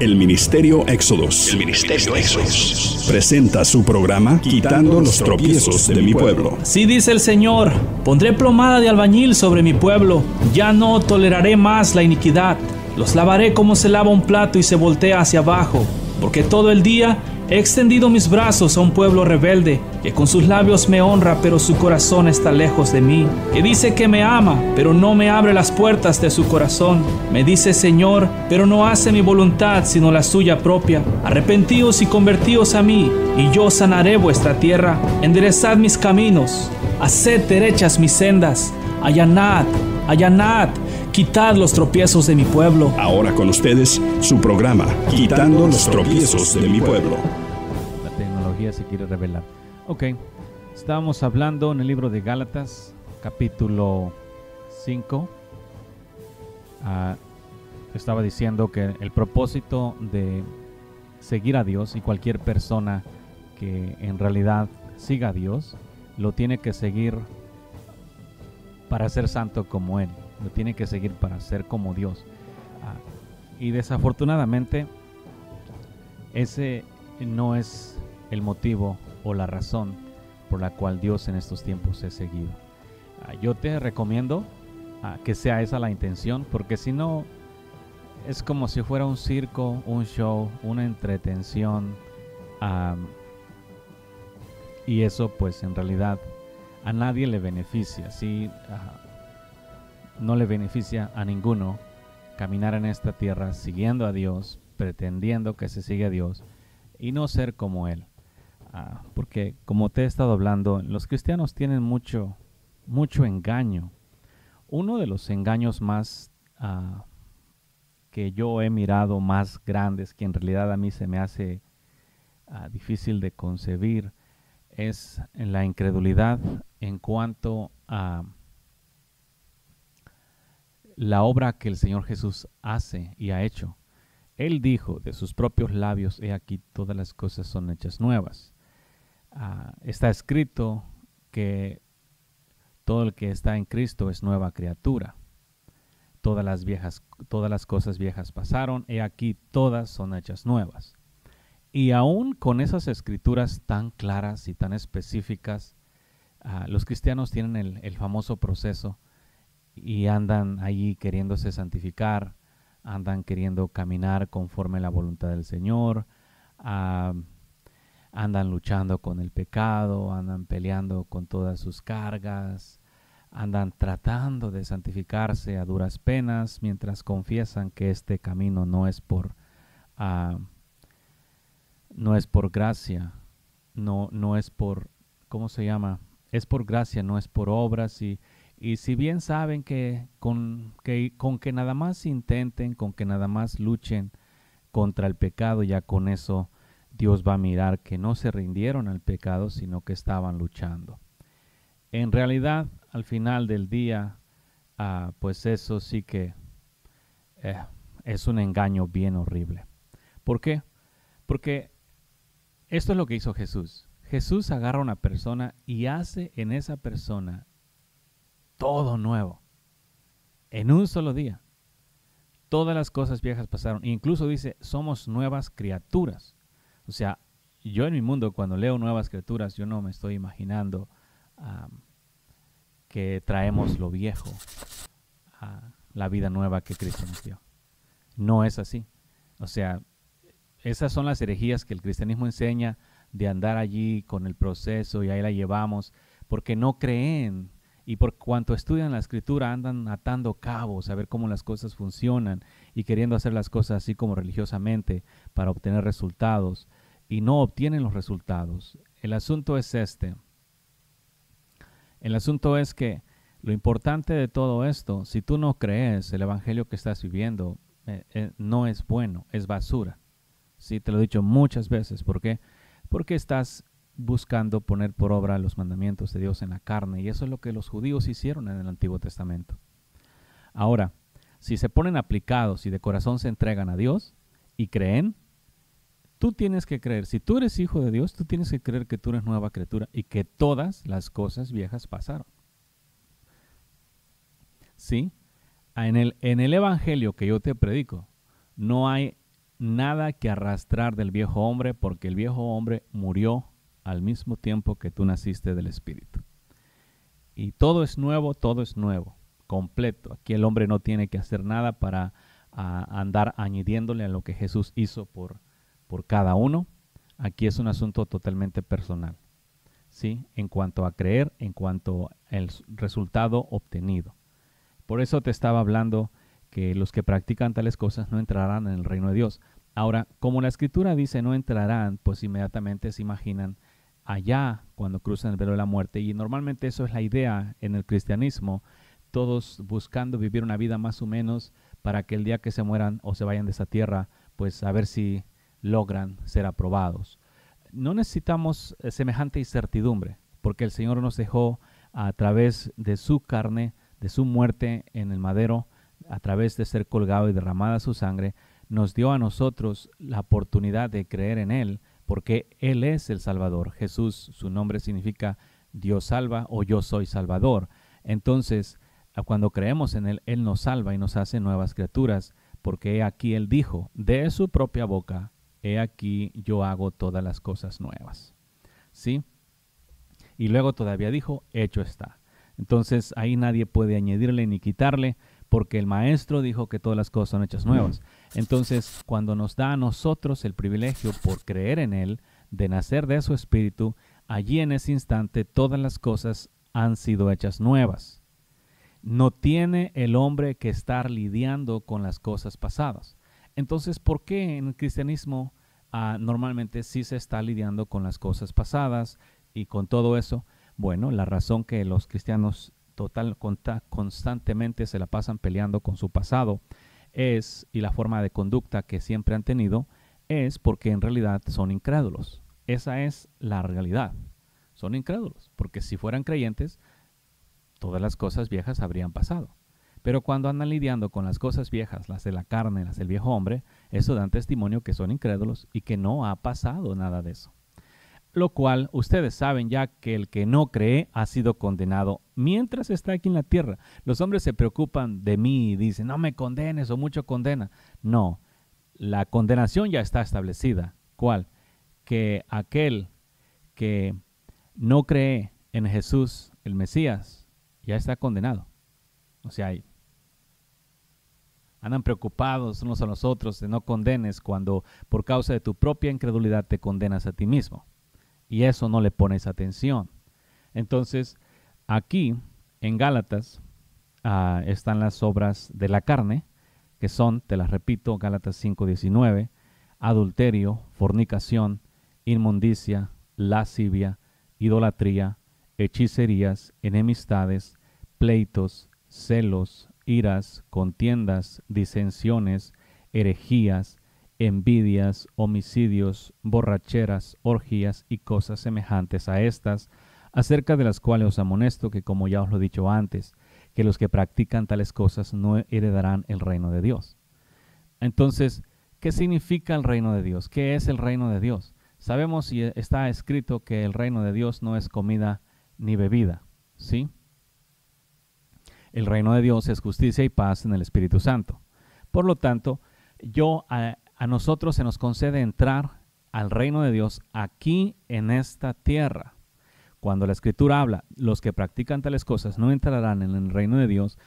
El Ministerio Éxodos. El Ministerio Éxodos. Presenta su programa Quitando los tropiezos de mi pueblo. Sí dice el Señor, pondré plomada de albañil sobre mi pueblo, ya no toleraré más la iniquidad. Los lavaré como se lava un plato y se voltea hacia abajo, porque todo el día He extendido mis brazos a un pueblo rebelde, que con sus labios me honra, pero su corazón está lejos de mí, que dice que me ama, pero no me abre las puertas de su corazón. Me dice Señor, pero no hace mi voluntad, sino la suya propia. Arrepentíos y convertíos a mí, y yo sanaré vuestra tierra. Enderezad mis caminos, haced derechas mis sendas, allanad, allanad Quitad los tropiezos de mi pueblo. Ahora con ustedes su programa, Quitando los tropiezos de mi pueblo. Se quiere revelar. Ok, estábamos hablando en el libro de Gálatas, capítulo 5. Ah, estaba diciendo que el propósito de seguir a Dios y cualquier persona que en realidad siga a Dios, lo tiene que seguir para ser santo como Él lo tiene que seguir para ser como Dios. Ah, y desafortunadamente, ese no es el motivo o la razón por la cual Dios en estos tiempos es seguido. Ah, yo te recomiendo ah, que sea esa la intención, porque si no, es como si fuera un circo, un show, una entretención. y eso pues en realidad a nadie le beneficia. Si no le beneficia a ninguno caminar en esta tierra siguiendo a Dios, pretendiendo que se sigue a Dios y no ser como Él. Ah, porque como te he estado hablando, los cristianos tienen mucho, mucho engaño. Uno de los engaños más ah, que yo he mirado más grandes, que en realidad a mí se me hace ah, difícil de concebir, es la incredulidad en cuanto a la obra que el Señor Jesús hace y ha hecho. Él dijo de sus propios labios, he aquí todas las cosas son hechas nuevas. Ah, está escrito que todo el que está en Cristo es nueva criatura. Todas las viejas, todas las cosas viejas pasaron, he aquí todas son hechas nuevas. Y aún con esas escrituras tan claras y tan específicas, ah, los cristianos tienen el famoso proceso y andan allí queriéndose santificar, andan queriendo caminar conforme a la voluntad del Señor, andan luchando con el pecado, andan peleando con todas sus cargas, andan tratando de santificarse a duras penas mientras confiesan que este camino no es por no es por gracia, no, no es por, ¿cómo se llama? Es por gracia, no es por obras y y si bien saben que con, que con que nada más intenten, con que nada más luchen contra el pecado, ya con eso Dios va a mirar que no se rindieron al pecado, sino que estaban luchando. En realidad, al final del día, ah, pues eso sí que eh, es un engaño bien horrible. ¿Por qué? Porque esto es lo que hizo Jesús. Jesús agarra a una persona y hace en esa persona todo nuevo. En un solo día. Todas las cosas viejas pasaron. Incluso dice, somos nuevas criaturas. O sea, yo en mi mundo cuando leo nuevas criaturas, yo no me estoy imaginando que traemos lo viejo a la vida nueva que Cristo nos dio. No es así. O sea, esas son las herejías que el cristianismo enseña de andar allí con el proceso y ahí la llevamos, porque no creen y por cuanto estudian la escritura andan atando cabos a ver cómo las cosas funcionan y queriendo hacer las cosas así como religiosamente para obtener resultados y no obtienen los resultados. El asunto es este. El asunto es que lo importante de todo esto, si tú no crees el evangelio que estás viviendo, eh, eh, no es bueno, es basura. Sí, te lo he dicho muchas veces. ¿Por qué? Porque estás buscando poner por obra los mandamientos de Dios en la carne. Y eso es lo que los judíos hicieron en el Antiguo Testamento. Ahora, si se ponen aplicados y de corazón se entregan a Dios y creen, tú tienes que creer. Si tú eres hijo de Dios, tú tienes que creer que tú eres nueva criatura y que todas las cosas viejas pasaron. ¿Sí? En el, en el Evangelio que yo te predico, no hay nada que arrastrar del viejo hombre, porque el viejo hombre murió al mismo tiempo que tú naciste del Espíritu. Y todo es nuevo, todo es nuevo, completo. Aquí el hombre no tiene que hacer nada para andar añadiéndole a lo que Jesús hizo por, por cada uno. Aquí es un asunto totalmente personal. ¿sí? En cuanto a creer, en cuanto al resultado obtenido. Por eso te estaba hablando que los que practican tales cosas no entrarán en el reino de Dios. Ahora, como la escritura dice no entrarán, pues inmediatamente se imaginan allá cuando cruzan el velo de la muerte. Y normalmente eso es la idea en el cristianismo, todos buscando vivir una vida más o menos para que el día que se mueran o se vayan de esa tierra, pues a ver si logran ser aprobados. No necesitamos eh, semejante incertidumbre, porque el Señor nos dejó a través de su carne, de su muerte en el madero, a través de ser colgado y derramada su sangre, nos dio a nosotros la oportunidad de creer en Él, porque Él es el Salvador. Jesús, su nombre significa Dios salva o yo soy Salvador. Entonces, cuando creemos en Él, Él nos salva y nos hace nuevas criaturas, porque aquí Él dijo, de su propia boca, he aquí yo hago todas las cosas nuevas. ¿Sí? Y luego todavía dijo, hecho está. Entonces ahí nadie puede añadirle ni quitarle, porque el maestro dijo que todas las cosas son hechas nuevas. Entonces, cuando nos da a nosotros el privilegio por creer en Él, de nacer de su espíritu, allí en ese instante todas las cosas han sido hechas nuevas. No tiene el hombre que estar lidiando con las cosas pasadas. Entonces, ¿por qué en el cristianismo ah, normalmente sí se está lidiando con las cosas pasadas y con todo eso? Bueno, la razón que los cristianos total constantemente se la pasan peleando con su pasado es y la forma de conducta que siempre han tenido es porque en realidad son incrédulos. Esa es la realidad. Son incrédulos, porque si fueran creyentes, todas las cosas viejas habrían pasado. Pero cuando andan lidiando con las cosas viejas, las de la carne, las del viejo hombre, eso dan testimonio que son incrédulos y que no ha pasado nada de eso lo cual ustedes saben ya que el que no cree ha sido condenado mientras está aquí en la tierra. Los hombres se preocupan de mí y dicen, no me condenes o mucho condena. No, la condenación ya está establecida. ¿Cuál? Que aquel que no cree en Jesús, el Mesías, ya está condenado. O sea, andan preocupados unos a los otros de no condenes cuando por causa de tu propia incredulidad te condenas a ti mismo y eso no le pones atención. Entonces, aquí en Gálatas ah, están las obras de la carne, que son, te las repito, Gálatas 5:19, adulterio, fornicación, inmundicia, lascivia, idolatría, hechicerías, enemistades, pleitos, celos, iras, contiendas, disensiones, herejías, envidias, homicidios, borracheras, orgías y cosas semejantes a estas, acerca de las cuales os amonesto que, como ya os lo he dicho antes, que los que practican tales cosas no heredarán el reino de Dios. Entonces, ¿qué significa el reino de Dios? ¿Qué es el reino de Dios? Sabemos y está escrito que el reino de Dios no es comida ni bebida, ¿sí? El reino de Dios es justicia y paz en el Espíritu Santo. Por lo tanto, yo a nosotros se nos concede entrar al reino de Dios aquí en esta tierra. Cuando la escritura habla, los que practican tales cosas no entrarán en el reino de Dios,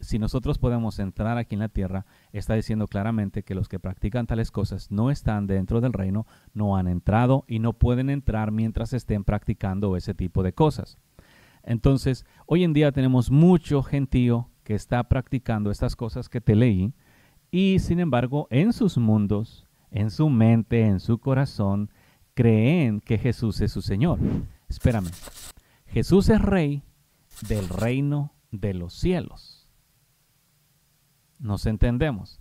si nosotros podemos entrar aquí en la tierra, está diciendo claramente que los que practican tales cosas no están dentro del reino, no han entrado y no pueden entrar mientras estén practicando ese tipo de cosas. Entonces, hoy en día tenemos mucho gentío que está practicando estas cosas que te leí, y sin embargo en sus mundos, en su mente, en su corazón, creen que Jesús es su Señor. Espérame, Jesús es rey del reino de los cielos. Nos entendemos.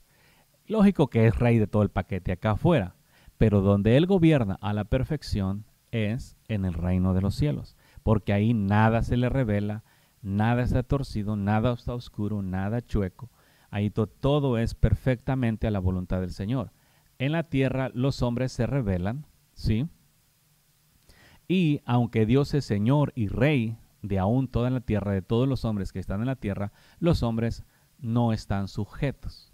Lógico que es rey de todo el paquete acá afuera, pero donde Él gobierna a la perfección es en el reino de los cielos, porque ahí nada se le revela, nada está torcido, nada está oscuro, nada chueco, Ahí todo es perfectamente a la voluntad del Señor. En la tierra los hombres se rebelan, ¿sí? Y aunque Dios es Señor y Rey de aún toda la tierra, de todos los hombres que están en la tierra, los hombres no están sujetos.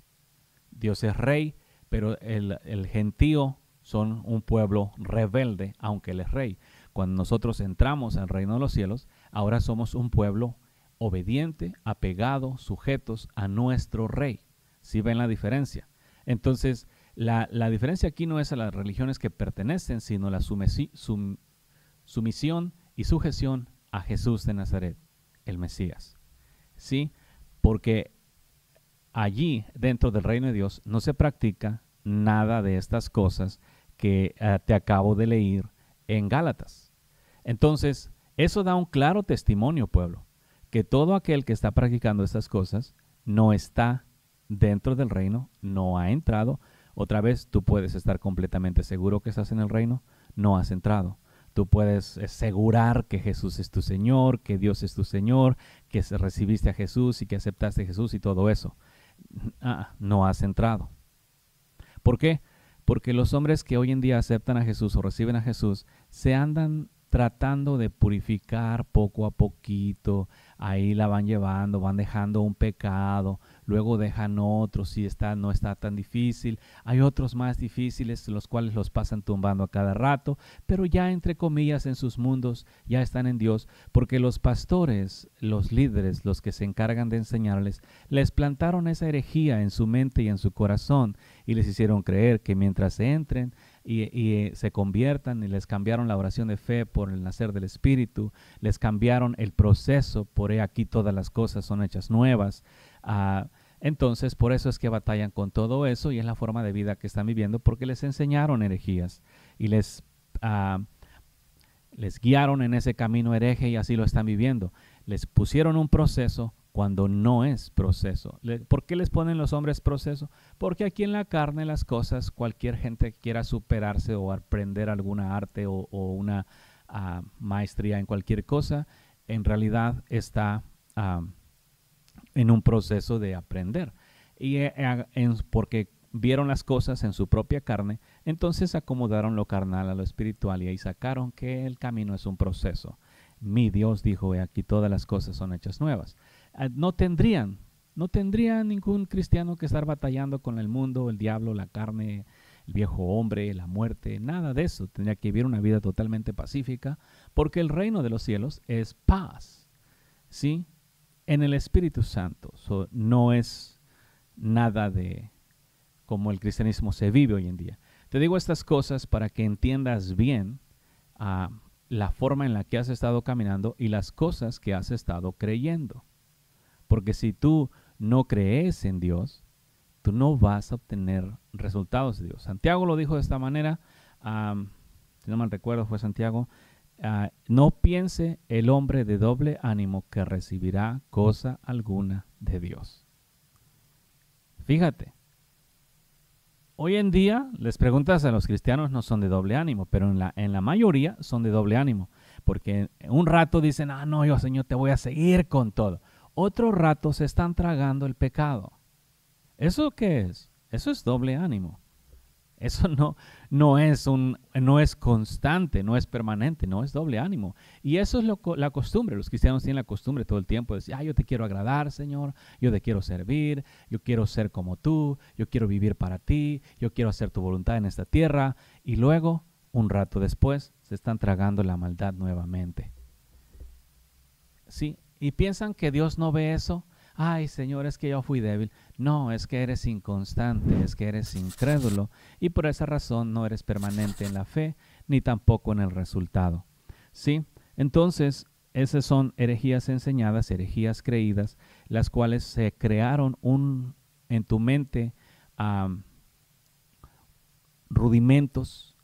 Dios es Rey, pero el, el gentío son un pueblo rebelde, aunque él es rey. Cuando nosotros entramos al reino de los cielos, ahora somos un pueblo obediente, apegado, sujetos a nuestro rey. ¿Sí ven la diferencia? Entonces, la, diferencia aquí no es a las religiones que pertenecen, sino la sumisión y sujeción a Jesús de Nazaret, el Mesías. ¿Sí? Porque allí, dentro del reino de Dios, no se practica nada de estas cosas que eh, te acabo de leer en Gálatas. Entonces, eso da un claro testimonio, pueblo, que todo aquel que está practicando estas cosas no está dentro del reino, no ha entrado. Otra vez, tú puedes estar completamente seguro que estás en el reino, no has entrado. Tú puedes asegurar que Jesús es tu Señor, que Dios es tu Señor, que recibiste a Jesús y que aceptaste a Jesús y todo eso. Ah, no has entrado. ¿Por qué? Porque los hombres que hoy en día aceptan a Jesús o reciben a Jesús se andan tratando de purificar poco a poquito, ahí la van llevando, van dejando un pecado, luego dejan otros si está, no está tan difícil. Hay otros más difíciles, los cuales los pasan tumbando a cada rato, pero ya entre comillas en sus mundos ya están en Dios, porque los pastores, los líderes, los que se encargan de enseñarles, les plantaron esa herejía en su mente y en su corazón y les hicieron creer que mientras entren, y, se conviertan y les cambiaron la oración de fe por el nacer del Espíritu, les cambiaron el proceso, por aquí todas las cosas son hechas nuevas. Ah, entonces, por eso es que batallan con todo eso y es la forma de vida que están viviendo, porque les enseñaron herejías y les, ah, les guiaron en ese camino hereje y así lo están viviendo. Les pusieron un proceso cuando no es proceso. ¿Por qué les ponen los hombres proceso? Porque aquí en la carne las cosas, cualquier gente que quiera superarse o aprender alguna arte o, una ah, maestría en cualquier cosa, en realidad está ah, en un proceso de aprender. Y eh, eh, porque vieron las cosas en su propia carne, entonces acomodaron lo carnal a lo espiritual y ahí sacaron que el camino es un proceso. Mi Dios dijo, aquí todas las cosas son hechas nuevas. Ah, no tendrían, no tendría ningún cristiano que estar batallando con el mundo, el diablo, la carne, el viejo hombre, la muerte, nada de eso. Tendría que vivir una vida totalmente pacífica, porque el reino de los cielos es paz, ¿sí? En el Espíritu Santo. no es nada de como el cristianismo se vive hoy en día. Te digo estas cosas para que entiendas bien ah, la forma en la que has estado caminando y las cosas que has estado creyendo. Porque si tú no crees en Dios, tú no vas a obtener resultados de Dios. Santiago lo dijo de esta manera, si no mal recuerdo fue Santiago, ah, no piense el hombre de doble ánimo que recibirá cosa alguna de Dios. Fíjate, hoy en día les preguntas a los cristianos no son de doble ánimo, pero en la, en la mayoría son de doble ánimo, porque un rato dicen, ah, no, yo Señor te voy a seguir con todo otro rato se están tragando el pecado. ¿Eso qué es? Eso es doble ánimo. Eso no, no, es un, no es constante, no es permanente, no es doble ánimo. Y eso es lo, la costumbre. Los cristianos tienen la costumbre todo el tiempo de decir, ah, yo te quiero agradar, Señor, yo te quiero servir, yo quiero ser como tú, yo quiero vivir para ti, yo quiero hacer tu voluntad en esta tierra. Y luego, un rato después, se están tragando la maldad nuevamente. Sí, y piensan que Dios no ve eso. Ay, Señor, es que yo fui débil. No, es que eres inconstante, es que eres incrédulo y por esa razón no eres permanente en la fe ni tampoco en el resultado. ¿Sí? Entonces, esas son herejías enseñadas, herejías creídas, las cuales se crearon un, en tu mente rudimentos,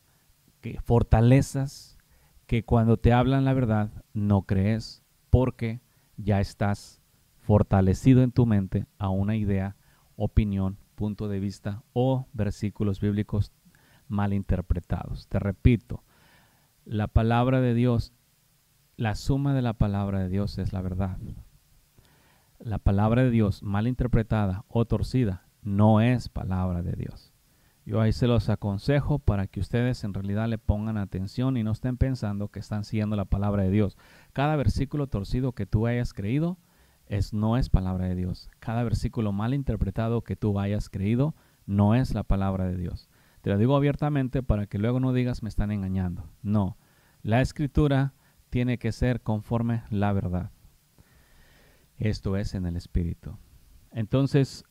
que, fortalezas, que cuando te hablan la verdad no crees, porque ya estás fortalecido en tu mente a una idea, opinión, punto de vista o versículos bíblicos mal interpretados. Te repito, la palabra de Dios, la suma de la palabra de Dios es la verdad. La palabra de Dios mal interpretada o torcida no es palabra de Dios. Yo ahí se los aconsejo para que ustedes en realidad le pongan atención y no estén pensando que están siguiendo la palabra de Dios. Cada versículo torcido que tú hayas creído es, no es palabra de Dios. Cada versículo mal interpretado que tú hayas creído no es la palabra de Dios. Te lo digo abiertamente para que luego no digas me están engañando. No, la escritura tiene que ser conforme la verdad. Esto es en el Espíritu. Entonces,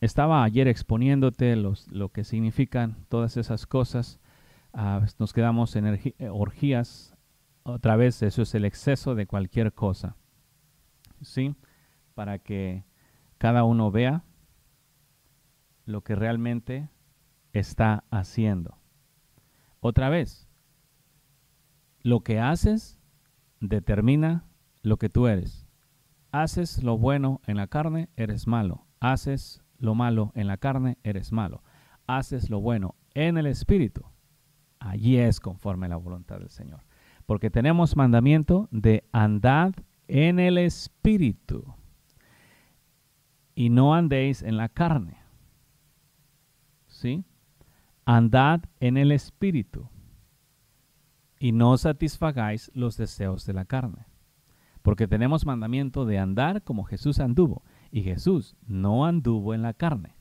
estaba ayer exponiéndote los, lo que significan todas esas cosas. Ah, nos quedamos en orgías. Otra vez, eso es el exceso de cualquier cosa. ¿Sí? Para que cada uno vea lo que realmente está haciendo. Otra vez, lo que haces determina lo que tú eres. Haces lo bueno en la carne, eres malo. Haces lo malo en la carne, eres malo. Haces lo bueno en el espíritu. Allí es conforme a la voluntad del Señor. Porque tenemos mandamiento de andad en el espíritu y no andéis en la carne. ¿Sí? Andad en el espíritu y no satisfagáis los deseos de la carne. Porque tenemos mandamiento de andar como Jesús anduvo, y Jesús no anduvo en la carne.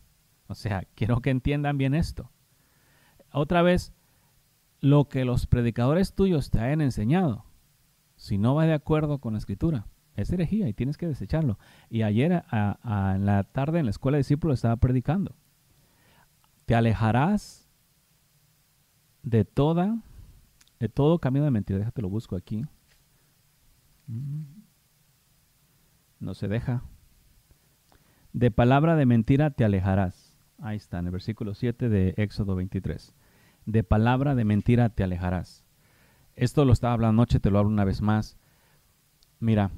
O sea, quiero que entiendan bien esto. Otra vez, lo que los predicadores tuyos te han enseñado, si no va de acuerdo con la escritura, es herejía y tienes que desecharlo. Y ayer en la tarde en la escuela de discípulos estaba predicando. Te alejarás de toda, de todo camino de mentira. Déjate lo busco aquí. Mm. No se deja. De palabra de mentira te alejarás. Ahí está, en el versículo 7 de Éxodo 23. De palabra de mentira te alejarás. Esto lo estaba hablando anoche, te lo hablo una vez más. Mira,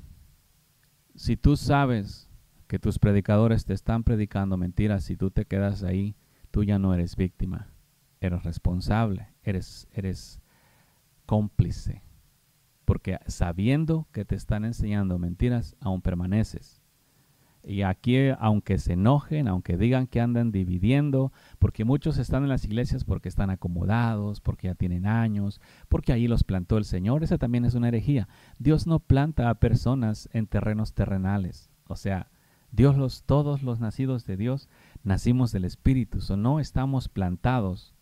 si tú sabes que tus predicadores te están predicando mentiras, si tú te quedas ahí, tú ya no eres víctima, eres responsable, eres, eres cómplice porque sabiendo que te están enseñando mentiras, aún permaneces. Y aquí, aunque se enojen, aunque digan que andan dividiendo, porque muchos están en las iglesias porque están acomodados, porque ya tienen años, porque ahí los plantó el Señor, esa también es una herejía. Dios no planta a personas en terrenos terrenales. O sea, Dios los, todos los nacidos de Dios, nacimos del Espíritu, o no estamos plantados,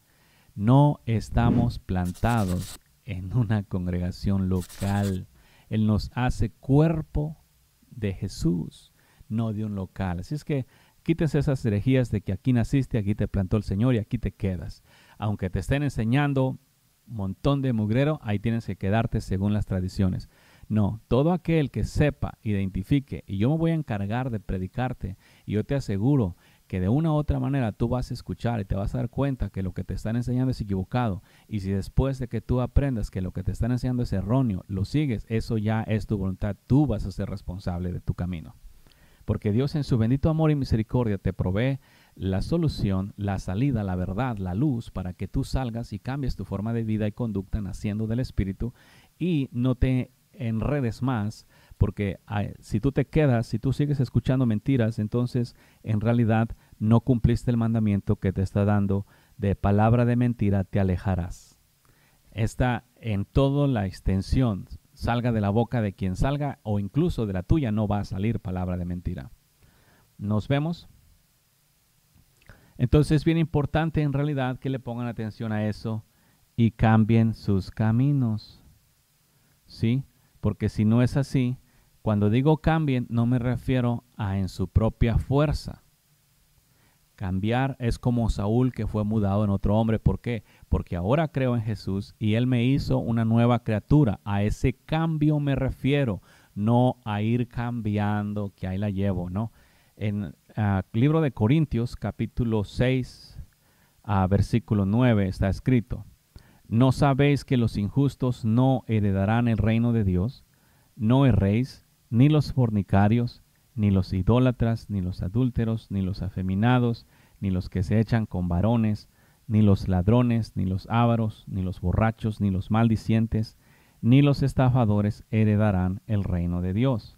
no estamos plantados en una congregación local. Él nos hace cuerpo de Jesús, no de un local. Así es que quítese esas herejías de que aquí naciste, aquí te plantó el Señor y aquí te quedas. Aunque te estén enseñando montón de mugrero, ahí tienes que quedarte según las tradiciones. No, todo aquel que sepa, identifique, y yo me voy a encargar de predicarte, y yo te aseguro que de una u otra manera tú vas a escuchar y te vas a dar cuenta que lo que te están enseñando es equivocado. Y si después de que tú aprendas que lo que te están enseñando es erróneo, lo sigues, eso ya es tu voluntad. Tú vas a ser responsable de tu camino. Porque Dios en su bendito amor y misericordia te provee la solución, la salida, la verdad, la luz para que tú salgas y cambies tu forma de vida y conducta naciendo del Espíritu y no te enredes más porque si tú te quedas, si tú sigues escuchando mentiras, entonces en realidad no cumpliste el mandamiento que te está dando de palabra de mentira, te alejarás. Está en toda la extensión, salga de la boca de quien salga o incluso de la tuya no va a salir palabra de mentira. ¿Nos vemos? Entonces es bien importante en realidad que le pongan atención a eso y cambien sus caminos. ¿Sí? Porque si no es así, cuando digo cambien, no me refiero a en su propia fuerza. Cambiar es como Saúl que fue mudado en otro hombre. ¿Por qué? Porque ahora creo en Jesús y Él me hizo una nueva criatura. A ese cambio me refiero, no a ir cambiando, que ahí la llevo, ¿no? En el ah, libro de Corintios, capítulo 6, a versículo 9, está escrito, ¿no sabéis que los injustos no heredarán el reino de Dios? No erréis ni los fornicarios, ni los idólatras, ni los adúlteros, ni los afeminados, ni los que se echan con varones, ni los ladrones, ni los ávaros, ni los borrachos, ni los maldicientes, ni los estafadores heredarán el reino de Dios.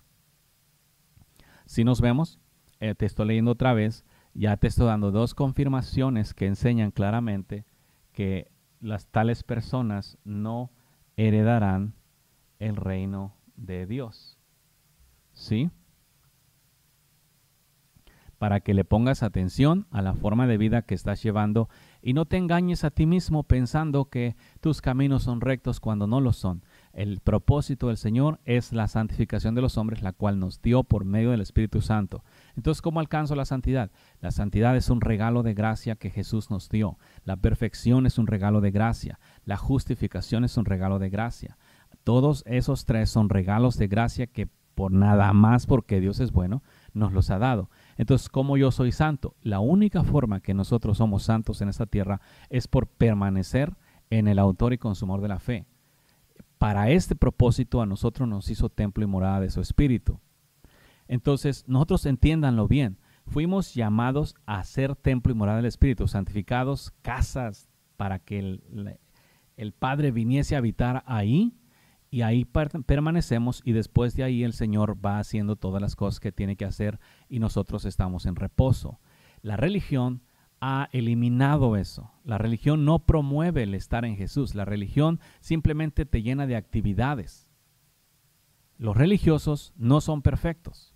Si nos vemos, eh, te estoy leyendo otra vez, ya te estoy dando dos confirmaciones que enseñan claramente que las tales personas no heredarán el reino de Dios. ¿Sí? Para que le pongas atención a la forma de vida que estás llevando y no te engañes a ti mismo pensando que tus caminos son rectos cuando no lo son. El propósito del Señor es la santificación de los hombres, la cual nos dio por medio del Espíritu Santo. Entonces, ¿cómo alcanzo la santidad? La santidad es un regalo de gracia que Jesús nos dio. La perfección es un regalo de gracia. La justificación es un regalo de gracia. Todos esos tres son regalos de gracia que por nada más porque Dios es bueno, nos los ha dado. Entonces, ¿cómo yo soy santo? La única forma que nosotros somos santos en esta tierra es por permanecer en el autor y consumor de la fe. Para este propósito a nosotros nos hizo templo y morada de su espíritu. Entonces, nosotros entiéndanlo bien. Fuimos llamados a ser templo y morada del espíritu, santificados, casas para que el, el Padre viniese a habitar ahí y ahí permanecemos y después de ahí el Señor va haciendo todas las cosas que tiene que hacer y nosotros estamos en reposo. La religión ha eliminado eso. La religión no promueve el estar en Jesús. La religión simplemente te llena de actividades. Los religiosos no son perfectos.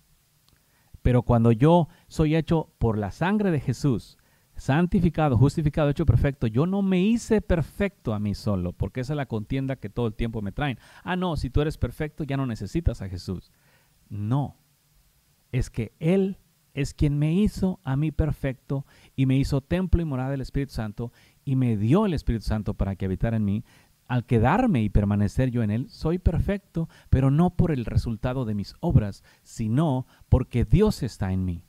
Pero cuando yo soy hecho por la sangre de Jesús, santificado, justificado, hecho perfecto. Yo no me hice perfecto a mí solo, porque esa es la contienda que todo el tiempo me traen. Ah, no, si tú eres perfecto ya no necesitas a Jesús. No, es que Él es quien me hizo a mí perfecto y me hizo templo y morada del Espíritu Santo y me dio el Espíritu Santo para que habitara en mí. Al quedarme y permanecer yo en Él, soy perfecto, pero no por el resultado de mis obras, sino porque Dios está en mí.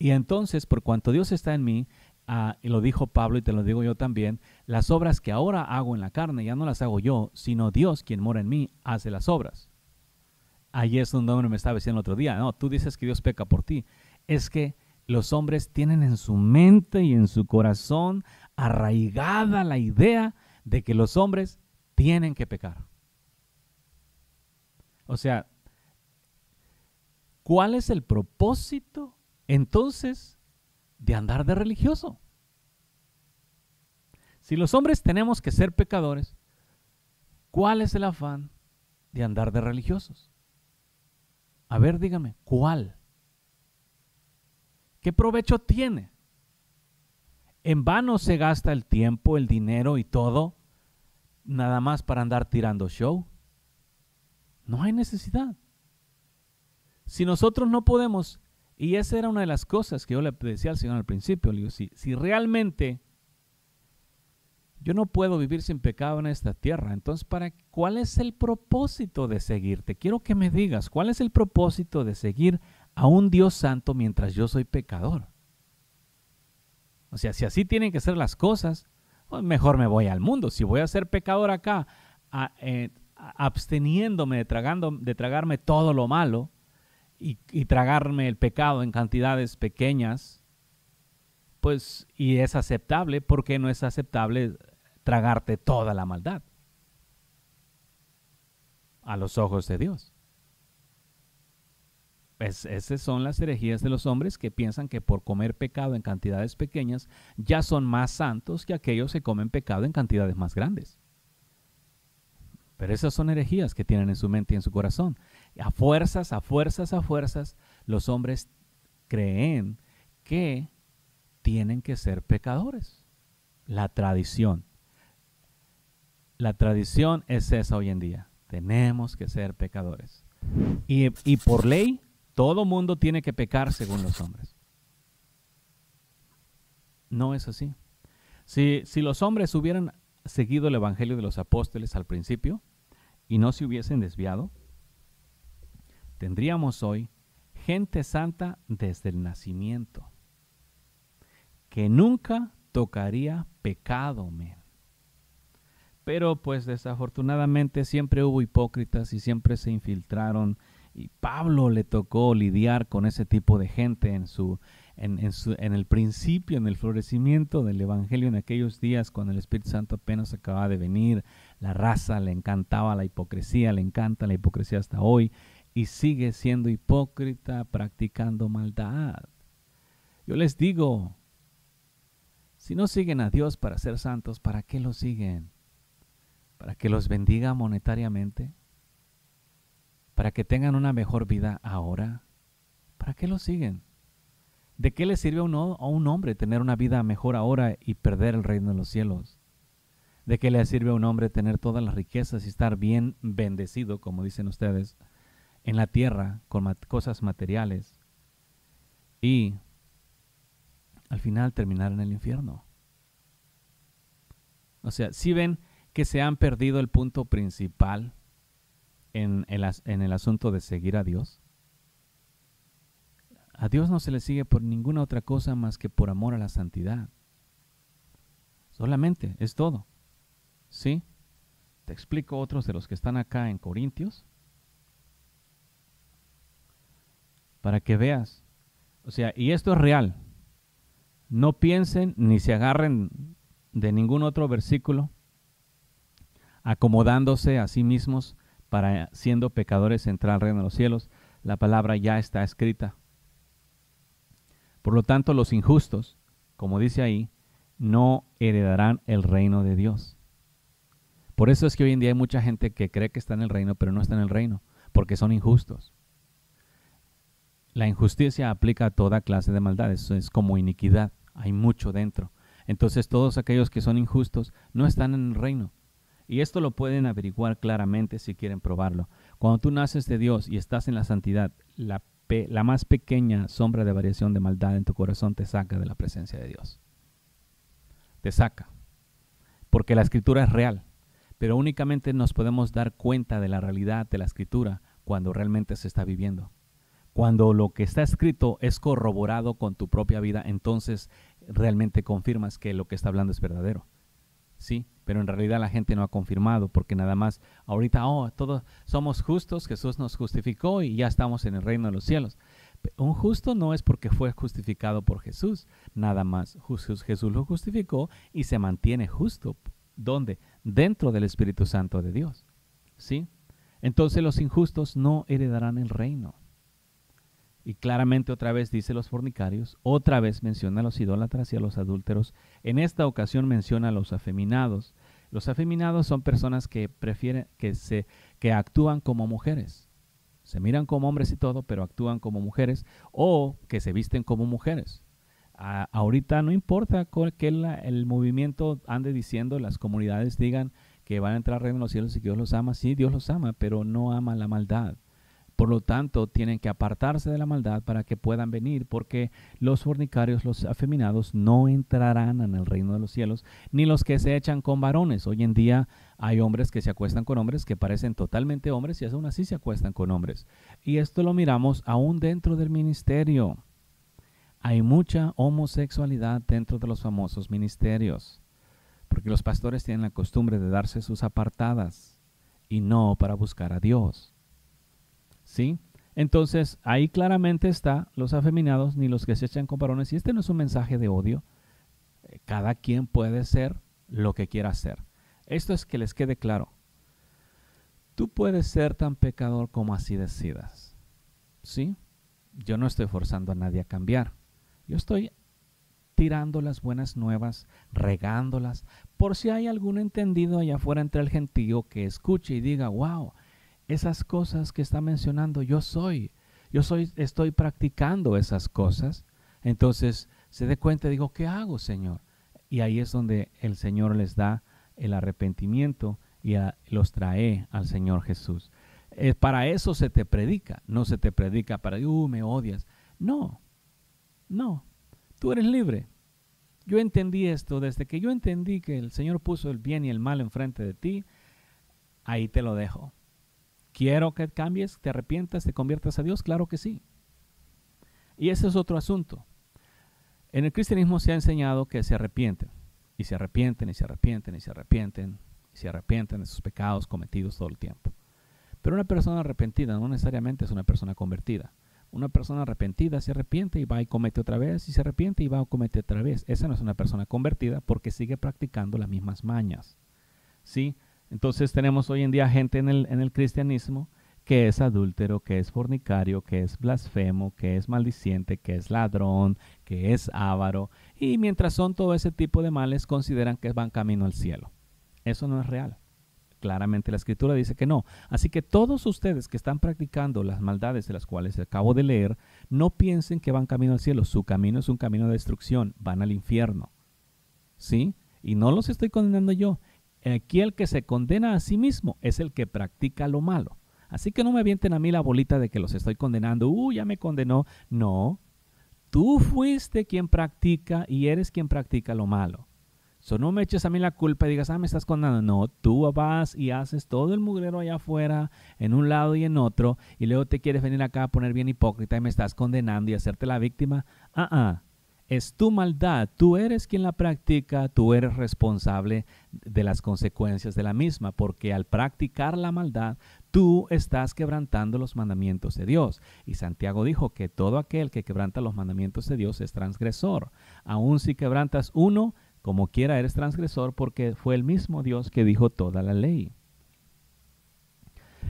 Y entonces, por cuanto Dios está en mí, ah, y lo dijo Pablo y te lo digo yo también, las obras que ahora hago en la carne ya no las hago yo, sino Dios quien mora en mí hace las obras. Ahí es donde hombre me estaba diciendo el otro día, no, tú dices que Dios peca por ti. Es que los hombres tienen en su mente y en su corazón arraigada la idea de que los hombres tienen que pecar. O sea, ¿cuál es el propósito entonces de andar de religioso. Si los hombres tenemos que ser pecadores, ¿cuál es el afán de andar de religiosos? A ver, dígame, ¿cuál? ¿Qué provecho tiene? En vano se gasta el tiempo, el dinero y todo, nada más para andar tirando show. No hay necesidad. Si nosotros no podemos y esa era una de las cosas que yo le decía al Señor al principio. Le digo, si, si realmente yo no puedo vivir sin pecado en esta tierra, entonces, ¿para ¿cuál es el propósito de seguirte? Quiero que me digas, ¿cuál es el propósito de seguir a un Dios santo mientras yo soy pecador? O sea, si así tienen que ser las cosas, pues mejor me voy al mundo. Si voy a ser pecador acá, eh, absteniéndome de, tragando, de tragarme todo lo malo, y, tragarme el pecado en cantidades pequeñas, pues, y es aceptable, ¿por qué no es aceptable tragarte toda la maldad? A los ojos de Dios. Es, esas son las herejías de los hombres que piensan que por comer pecado en cantidades pequeñas ya son más santos que aquellos que comen pecado en cantidades más grandes. Pero esas son herejías que tienen en su mente y en su corazón. A fuerzas, a fuerzas, a fuerzas, los hombres creen que tienen que ser pecadores. La tradición. La tradición es esa hoy en día. Tenemos que ser pecadores. Y, y por ley, todo mundo tiene que pecar según los hombres. No es así. Si, si los hombres hubieran seguido el Evangelio de los apóstoles al principio, y no se hubiesen desviado, tendríamos hoy gente santa desde el nacimiento, que nunca tocaría pecado, men. Pero pues desafortunadamente siempre hubo hipócritas y siempre se infiltraron y Pablo le tocó lidiar con ese tipo de gente en su en, el principio, en el florecimiento del Evangelio, en aquellos días cuando el Espíritu Santo apenas acababa de venir, la raza le encantaba la hipocresía, le encanta la hipocresía hasta hoy y sigue siendo hipócrita practicando maldad. Yo les digo, si no siguen a Dios para ser santos, ¿para qué lo siguen? ¿Para que los bendiga monetariamente? ¿Para que tengan una mejor vida ahora? ¿Para qué lo siguen? ¿De qué le sirve a un, a un hombre tener una vida mejor ahora y perder el reino de los cielos? ¿De qué le sirve a un hombre tener todas las riquezas y estar bien bendecido, como dicen ustedes, en la tierra con cosas materiales y al final terminar en el infierno? O sea, si ven que se han perdido el punto principal en el, en el asunto de seguir a Dios. A Dios no se le sigue por ninguna otra cosa más que por amor a la santidad. Solamente, es todo. ¿Sí? Te explico otros de los que están acá en Corintios. Para que veas. O sea, y esto es real. No piensen ni se agarren de ningún otro versículo acomodándose a sí mismos para siendo pecadores entrar al reino de los cielos. La palabra ya está escrita. Por lo tanto, los injustos, como dice ahí, no heredarán el reino de Dios. Por eso es que hoy en día hay mucha gente que cree que está en el reino, pero no está en el reino, porque son injustos. La injusticia aplica a toda clase de maldades, es como iniquidad, hay mucho dentro. Entonces todos aquellos que son injustos no están en el reino. Y esto lo pueden averiguar claramente si quieren probarlo. Cuando tú naces de Dios y estás en la santidad, la la más pequeña sombra de variación de maldad en tu corazón te saca de la presencia de Dios. Te saca. Porque la escritura es real. Pero únicamente nos podemos dar cuenta de la realidad de la escritura cuando realmente se está viviendo. Cuando lo que está escrito es corroborado con tu propia vida, entonces realmente confirmas que lo que está hablando es verdadero. ¿Sí? pero en realidad la gente no ha confirmado porque nada más ahorita, oh, todos somos justos, Jesús nos justificó y ya estamos en el reino de los cielos. Un justo no es porque fue justificado por Jesús, nada más. Jesús, lo justificó y se mantiene justo. ¿Dónde? Dentro del Espíritu Santo de Dios. ¿Sí? Entonces los injustos no heredarán el reino. Y claramente otra vez dice los fornicarios, otra vez menciona a los idólatras y a los adúlteros. En esta ocasión menciona a los afeminados. Los afeminados son personas que prefieren, que se, que actúan como mujeres. Se miran como hombres y todo, pero actúan como mujeres o que se visten como mujeres. ahorita no importa que el movimiento ande diciendo, las comunidades digan que van a entrar reino de los cielos y que Dios los ama. Sí, Dios los ama, pero no ama la maldad. Por lo tanto, tienen que apartarse de la maldad para que puedan venir, porque los fornicarios, los afeminados, no entrarán en el reino de los cielos, ni los que se echan con varones. Hoy en día hay hombres que se acuestan con hombres que parecen totalmente hombres y aún así se acuestan con hombres. Y esto lo miramos aún dentro del ministerio. Hay mucha homosexualidad dentro de los famosos ministerios, porque los pastores tienen la costumbre de darse sus apartadas y no para buscar a Dios. ¿Sí? Entonces, ahí claramente está los afeminados ni los que se echan con varones. Y este no es un mensaje de odio. Eh, cada quien puede ser lo que quiera ser. Esto es que les quede claro. Tú puedes ser tan pecador como así decidas. ¿Sí? Yo no estoy forzando a nadie a cambiar. Yo estoy tirando las buenas nuevas, regándolas, por si hay algún entendido allá afuera entre el gentío que escuche y diga, wow, esas cosas que está mencionando, yo soy, yo soy, estoy practicando esas cosas. Entonces se dé cuenta y digo, ¿qué hago, Señor? Y ahí es donde el Señor les da el arrepentimiento y los trae al Señor Jesús. Eh, para eso se te predica, no se te predica para, uh, me odias. No, no, tú eres libre. Yo entendí esto desde que yo entendí que el Señor puso el bien y el mal enfrente de ti, ahí te lo dejo. ¿Quiero que cambies, te arrepientas, te conviertas a Dios? Claro que sí. Y ese es otro asunto. En el cristianismo se ha enseñado que se arrepienten, y se arrepienten, y se arrepienten, y se arrepienten, y se arrepienten de sus pecados cometidos todo el tiempo. Pero una persona arrepentida no necesariamente es una persona convertida. Una persona arrepentida se arrepiente y va y comete otra vez, y se arrepiente y va a comete otra vez. Esa no es una persona convertida porque sigue practicando las mismas mañas. ¿Sí? Entonces tenemos hoy en día gente en el, en el cristianismo que es adúltero, que es fornicario, que es blasfemo, que es maldiciente, que es ladrón, que es avaro. Y mientras son todo ese tipo de males, consideran que van camino al cielo. Eso no es real. Claramente la escritura dice que no. Así que todos ustedes que están practicando las maldades de las cuales acabo de leer, no piensen que van camino al cielo. Su camino es un camino de destrucción. Van al infierno. ¿Sí? Y no los estoy condenando yo. Aquí el que se condena a sí mismo es el que practica lo malo. Así que no me avienten a mí la bolita de que los estoy condenando. Uh, ya me condenó. No. Tú fuiste quien practica y eres quien practica lo malo. So, no me eches a mí la culpa y digas, ah, me estás condenando. No, tú vas y haces todo el mugrero allá afuera, en un lado y en otro, y luego te quieres venir acá a poner bien hipócrita y me estás condenando y hacerte la víctima. Ah, ah. Es tu maldad, tú eres quien la practica, tú eres responsable de las consecuencias de la misma, porque al practicar la maldad, tú estás quebrantando los mandamientos de Dios. Y Santiago dijo que todo aquel que quebranta los mandamientos de Dios es transgresor. Aun si quebrantas uno, como quiera eres transgresor porque fue el mismo Dios que dijo toda la ley.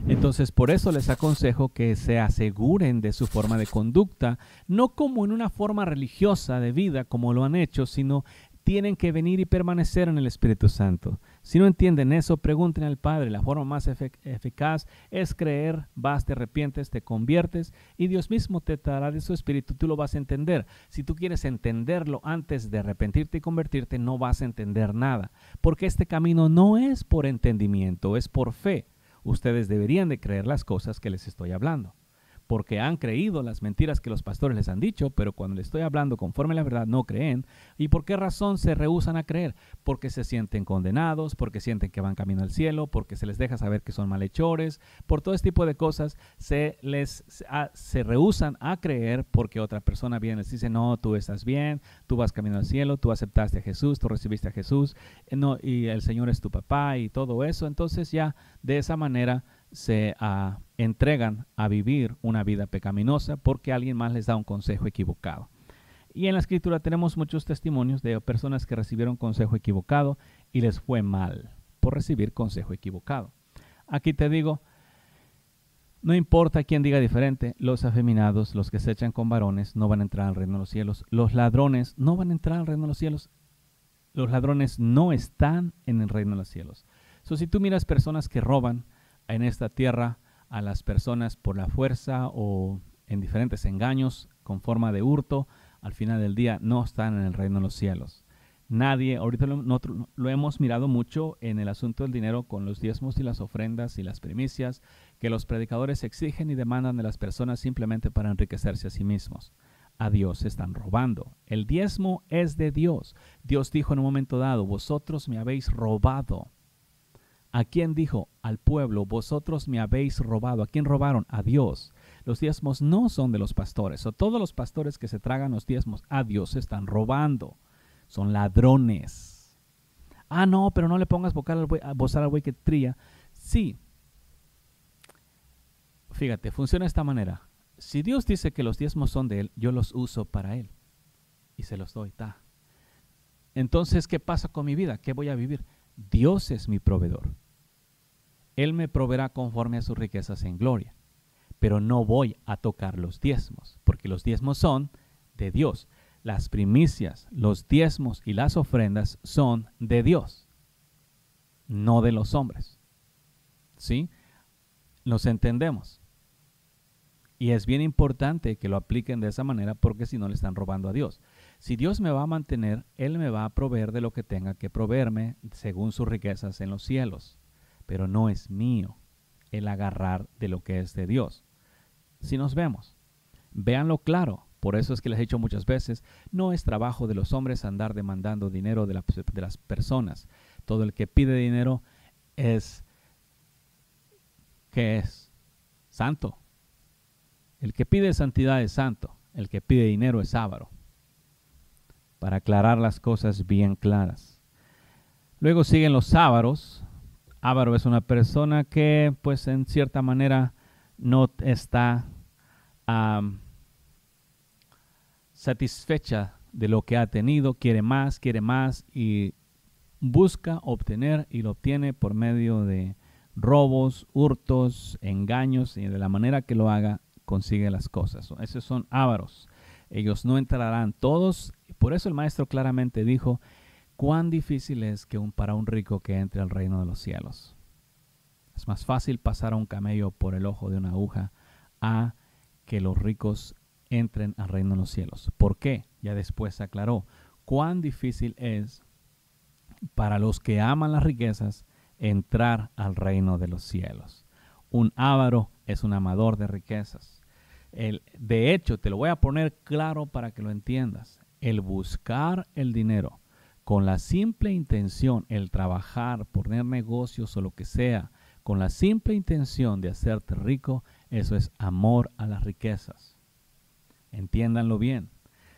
Entonces, por eso les aconsejo que se aseguren de su forma de conducta, no como en una forma religiosa de vida como lo han hecho, sino tienen que venir y permanecer en el Espíritu Santo. Si no entienden eso, pregunten al Padre. La forma más eficaz es creer, vas, te arrepientes, te conviertes y Dios mismo te dará de su Espíritu, tú lo vas a entender. Si tú quieres entenderlo antes de arrepentirte y convertirte, no vas a entender nada, porque este camino no es por entendimiento, es por fe. Ustedes deberían de creer las cosas que les estoy hablando porque han creído las mentiras que los pastores les han dicho, pero cuando les estoy hablando conforme a la verdad no creen. ¿Y por qué razón se rehusan a creer? Porque se sienten condenados, porque sienten que van camino al cielo, porque se les deja saber que son malhechores, por todo este tipo de cosas se les se rehusan a creer porque otra persona viene y les dice, no, tú estás bien, tú vas camino al cielo, tú aceptaste a Jesús, tú recibiste a Jesús, eh, no, y el Señor es tu papá y todo eso. Entonces ya de esa manera se uh, entregan a vivir una vida pecaminosa porque alguien más les da un consejo equivocado. Y en la escritura tenemos muchos testimonios de personas que recibieron consejo equivocado y les fue mal por recibir consejo equivocado. Aquí te digo, no importa quién diga diferente, los afeminados, los que se echan con varones, no van a entrar al reino de los cielos. Los ladrones no van a entrar al reino de los cielos. Los ladrones no están en el reino de los cielos. So, si tú miras personas que roban, en esta tierra a las personas por la fuerza o en diferentes engaños con forma de hurto, al final del día no están en el reino de los cielos. Nadie, ahorita lo, hemos mirado mucho en el asunto del dinero con los diezmos y las ofrendas y las primicias que los predicadores exigen y demandan de las personas simplemente para enriquecerse a sí mismos. A Dios están robando. El diezmo es de Dios. Dios dijo en un momento dado, vosotros me habéis robado. ¿A quién dijo? Al pueblo, vosotros me habéis robado. ¿A quién robaron? A Dios. Los diezmos no son de los pastores. O todos los pastores que se tragan los diezmos a Dios están robando. Son ladrones. Ah, no, pero no le pongas bocar al buey, al buey que tría. Sí. Fíjate, funciona de esta manera. Si Dios dice que los diezmos son de Él, yo los uso para Él. Y se los doy. Ta. Entonces, ¿qué pasa con mi vida? ¿Qué voy a vivir? Dios es mi proveedor. Él me proveerá conforme a sus riquezas en gloria. Pero no voy a tocar los diezmos, porque los diezmos son de Dios. Las primicias, los diezmos y las ofrendas son de Dios, no de los hombres. ¿Sí? Los entendemos. Y es bien importante que lo apliquen de esa manera porque si no le están robando a Dios. Si Dios me va a mantener, Él me va a proveer de lo que tenga que proveerme según sus riquezas en los cielos pero no es mío el agarrar de lo que es de Dios. Si nos vemos, véanlo claro. Por eso es que les he dicho muchas veces, no es trabajo de los hombres andar demandando dinero de, las personas. Todo el que pide dinero es, ¿qué es? Santo. El que pide santidad es santo. El que pide dinero es avaro. Para aclarar las cosas bien claras. Luego siguen los ávaros, Ávaro es una persona que, pues, en cierta manera no está satisfecha de lo que ha tenido, quiere más, quiere más y busca obtener y lo obtiene por medio de robos, hurtos, engaños y de la manera que lo haga consigue las cosas. Esos son ávaros. Ellos no entrarán todos. Por eso el maestro claramente dijo, cuán difícil es que un, para un rico que entre al reino de los cielos. Es más fácil pasar a un camello por el ojo de una aguja a que los ricos entren al reino de los cielos. ¿Por qué? Ya después se aclaró cuán difícil es para los que aman las riquezas entrar al reino de los cielos. Un avaro es un amador de riquezas. El, de hecho, te lo voy a poner claro para que lo entiendas. El buscar el dinero con la simple intención, el trabajar, poner negocios o lo que sea, con la simple intención de hacerte rico, eso es amor a las riquezas. Entiéndanlo bien.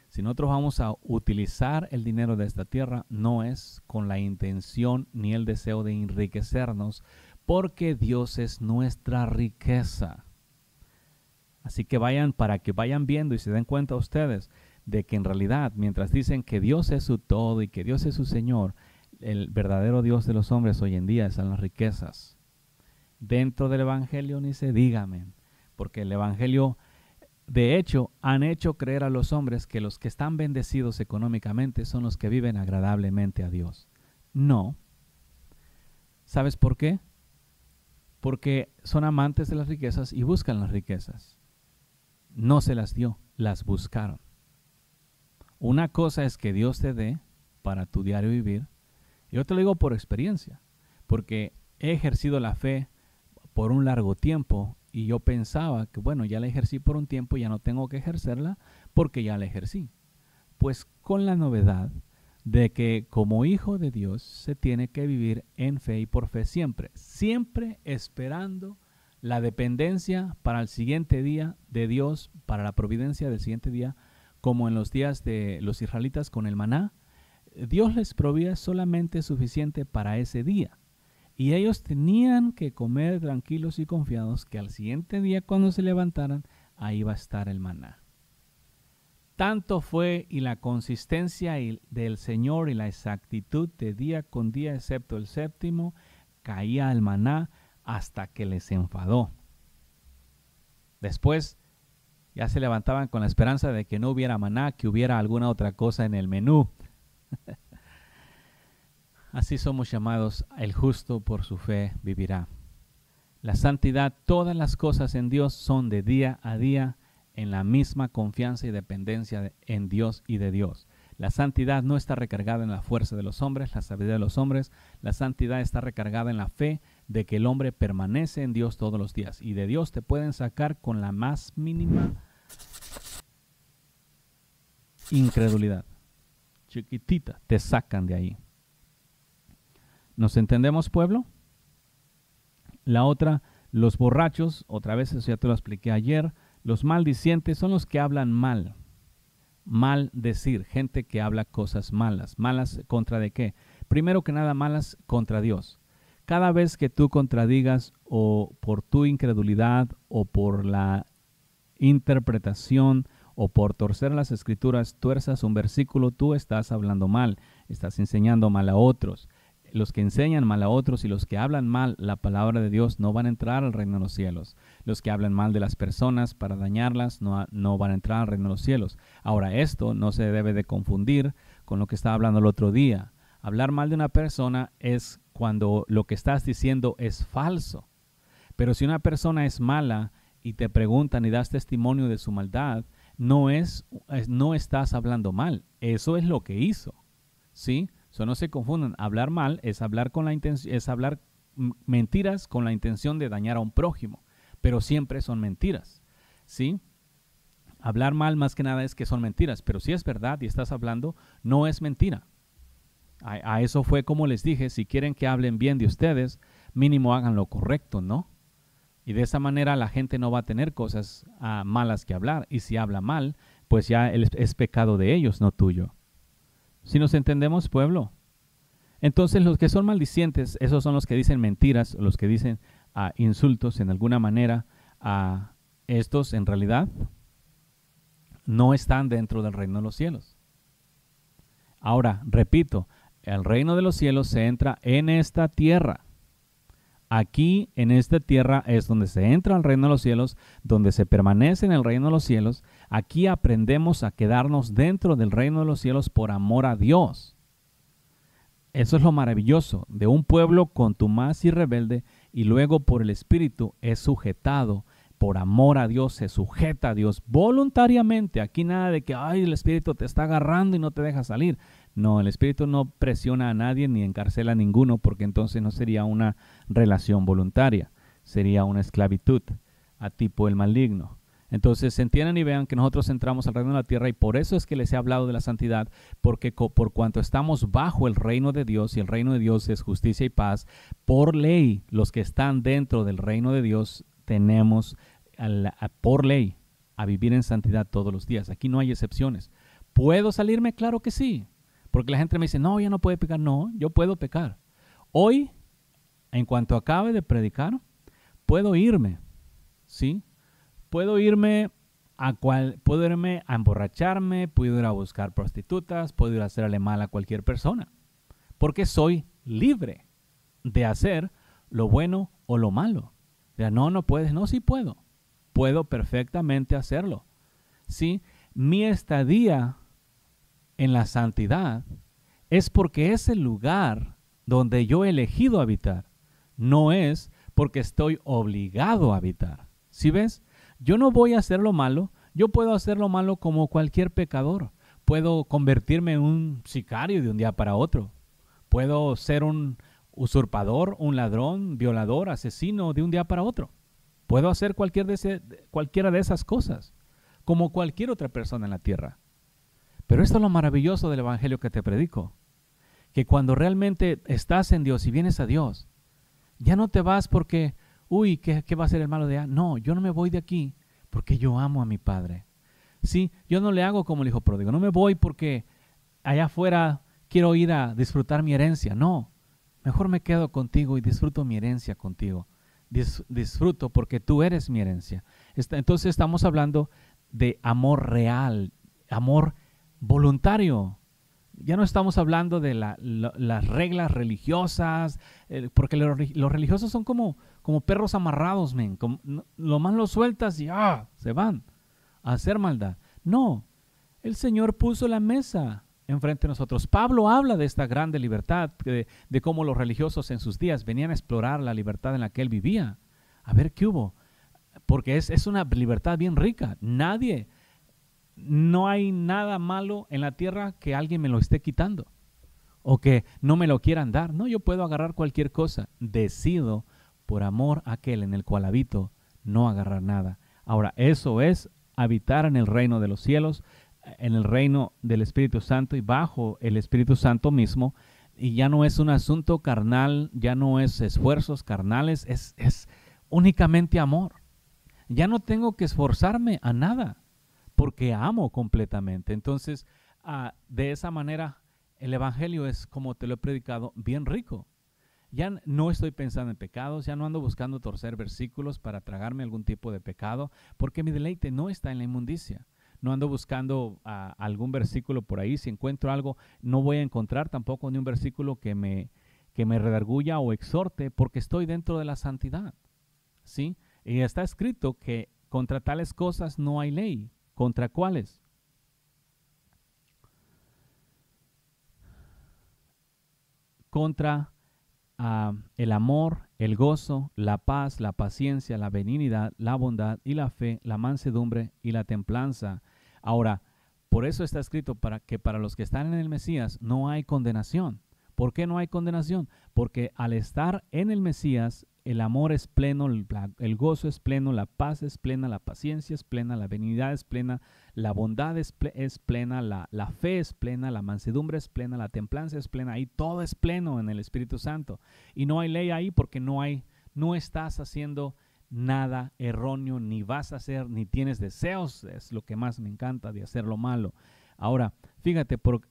Si nosotros vamos a utilizar el dinero de esta tierra, no es con la intención ni el deseo de enriquecernos, porque Dios es nuestra riqueza. Así que vayan para que vayan viendo y se den cuenta ustedes de que en realidad, mientras dicen que Dios es su todo y que Dios es su Señor, el verdadero Dios de los hombres hoy en día son las riquezas. Dentro del Evangelio ni se dígame, porque el Evangelio de hecho, han hecho creer a los hombres que los que están bendecidos económicamente son los que viven agradablemente a Dios. No. ¿Sabes por qué? Porque son amantes de las riquezas y buscan las riquezas. No se las dio, las buscaron. Una cosa es que Dios te dé para tu diario vivir. Yo te lo digo por experiencia, porque he ejercido la fe por un largo tiempo y yo pensaba que, bueno, ya la ejercí por un tiempo, ya no tengo que ejercerla porque ya la ejercí. Pues con la novedad de que como hijo de Dios se tiene que vivir en fe y por fe siempre, siempre esperando la dependencia para el siguiente día de Dios, para la providencia del siguiente día, como en los días de los israelitas con el maná. Dios les provía solamente suficiente para ese día. Y ellos tenían que comer tranquilos y confiados que al siguiente día cuando se levantaran, ahí va a estar el maná. Tanto fue y la consistencia del Señor y la exactitud de día con día, excepto el séptimo, caía el maná hasta que les enfadó. Después ya se levantaban con la esperanza de que no hubiera maná, que hubiera alguna otra cosa en el menú. Así somos llamados, el justo por su fe vivirá. La santidad, todas las cosas en Dios son de día a día en la misma confianza y dependencia en Dios y de Dios. La santidad no está recargada en la fuerza de los hombres, la sabiduría de los hombres. La santidad está recargada en la fe de que el hombre permanece en Dios todos los días. Y de Dios te pueden sacar con la más mínima incredulidad. Chiquitita, te sacan de ahí. ¿Nos entendemos, pueblo? La otra, los borrachos, otra vez eso ya te lo expliqué ayer, los maldicientes son los que hablan mal. Mal decir, gente que habla cosas malas. ¿Malas contra de qué? Primero que nada, malas contra Dios. Cada vez que tú contradigas o por tu incredulidad o por la interpretación o por torcer las escrituras, tuerzas un versículo, tú estás hablando mal, estás enseñando mal a otros los que enseñan mal a otros y los que hablan mal la palabra de Dios no van a entrar al reino de los cielos. Los que hablan mal de las personas para dañarlas no, no van a entrar al reino de los cielos. Ahora, esto no se debe de confundir con lo que estaba hablando el otro día. Hablar mal de una persona es cuando lo que estás diciendo es falso. Pero si una persona es mala y te preguntan y das testimonio de su maldad, no es no estás hablando mal, eso es lo que hizo. ¿Sí? So, no se confundan. Hablar mal es hablar con la intención, es hablar mentiras con la intención de dañar a un prójimo, pero siempre son mentiras. ¿Sí? Hablar mal más que nada es que son mentiras, pero si es verdad y estás hablando, no es mentira. A, eso fue como les dije, si quieren que hablen bien de ustedes, mínimo hagan lo correcto, ¿no? Y de esa manera la gente no va a tener cosas ah, malas que hablar. Y si habla mal, pues ya es pecado de ellos, no tuyo. Si nos entendemos, pueblo. Entonces los que son maldicientes, esos son los que dicen mentiras, los que dicen uh, insultos en alguna manera, a estos en realidad no están dentro del reino de los cielos. Ahora, repito, el reino de los cielos se entra en esta tierra. Aquí en esta tierra es donde se entra al reino de los cielos, donde se permanece en el reino de los cielos. Aquí aprendemos a quedarnos dentro del reino de los cielos por amor a Dios. eso es lo maravilloso de un pueblo contumaz y rebelde y luego por el Espíritu es sujetado por amor a Dios, se sujeta a Dios voluntariamente. Aquí nada de que, ay, el Espíritu te está agarrando y no te deja salir. No, el Espíritu no presiona a nadie ni encarcela a ninguno porque entonces no sería una relación voluntaria, sería una esclavitud a tipo el maligno. Entonces entiendan y vean que nosotros entramos al reino de la tierra y por eso es que les he hablado de la santidad, porque por cuanto estamos bajo el reino de Dios y el reino de Dios es justicia y paz, por ley los que están dentro del reino de Dios tenemos por ley a vivir en santidad todos los días. Aquí no hay excepciones. ¿Puedo salirme? Claro que sí. Porque la gente me dice, no, ya no puede pecar. No, yo puedo pecar. Hoy, en cuanto acabe de predicar, puedo irme. ¿Sí? Puedo irme a cual, puedo a emborracharme, puedo ir a buscar prostitutas, puedo ir a hacerle mal a cualquier persona. Porque soy libre de hacer lo bueno o lo malo. Ya no, no puedes. No, sí puedo. Puedo perfectamente hacerlo. ¿Sí? Mi estadía en la santidad es porque es el lugar donde yo he elegido habitar, no es porque estoy obligado a habitar. ¿Sí ves? Yo no voy a hacer lo malo, yo puedo hacer lo malo como cualquier pecador. Puedo convertirme en un sicario de un día para otro. Puedo ser un usurpador, un ladrón, violador, asesino de un día para otro. Puedo hacer cualquier cualquiera de esas cosas, como cualquier otra persona en la tierra. Pero esto es lo maravilloso del Evangelio que te predico, que cuando realmente estás en Dios y vienes a Dios, ya no te vas porque, uy, ¿qué, va a ser el malo de allá? No, yo no me voy de aquí porque yo amo a mi Padre. Sí, yo no le hago como el hijo pródigo, no me voy porque allá afuera quiero ir a disfrutar mi herencia, no, mejor me quedo contigo y disfruto mi herencia contigo. disfruto porque tú eres mi herencia. Entonces estamos hablando de amor real, amor voluntario. Ya no estamos hablando de las reglas religiosas, porque los, religiosos son como, como perros amarrados, men. lo más los sueltas y ah, se van a hacer maldad. No, el Señor puso la mesa enfrente de nosotros. Pablo habla de esta grande libertad, de, de cómo los religiosos en sus días venían a explorar la libertad en la que él vivía. A ver qué hubo. Porque es, es una libertad bien rica. Nadie, no hay nada malo en la tierra que alguien me lo esté quitando o que no me lo quieran dar. No, yo puedo agarrar cualquier cosa. Decido, por amor a aquel en el cual habito, no agarrar nada. Ahora, eso es habitar en el reino de los cielos, en el reino del Espíritu Santo y bajo el Espíritu Santo mismo. Y ya no es un asunto carnal, ya no es esfuerzos carnales, es, es únicamente amor. Ya no tengo que esforzarme a nada porque amo completamente. Entonces, ah, de esa manera, el Evangelio es, como te lo he predicado, bien rico. Ya no estoy pensando en pecados, ya no ando buscando torcer versículos para tragarme algún tipo de pecado, porque mi deleite no está en la inmundicia. No ando buscando ah, algún versículo por ahí. Si encuentro algo, no voy a encontrar tampoco ni un versículo que me, que me redarguya o exhorte, porque estoy dentro de la santidad. ¿Sí? Y está escrito que contra tales cosas no hay ley. ¿Contra cuáles? Contra ah, el amor, el gozo, la paz, la paciencia, la benignidad, la bondad y la fe, la mansedumbre y la templanza. Ahora, por eso está escrito para que para los que están en el Mesías no hay condenación. ¿Por qué no hay condenación? Porque al estar en el Mesías, el amor es pleno, el, gozo es pleno, la paz es plena, la paciencia es plena, la benignidad es plena, la bondad es, plena, la, fe es plena, la mansedumbre es plena, la templanza es plena. Ahí todo es pleno en el Espíritu Santo. Y no hay ley ahí porque no hay, no estás haciendo nada erróneo, ni vas a hacer, ni tienes deseos. Es lo que más me encanta de hacer lo malo. Ahora, fíjate, por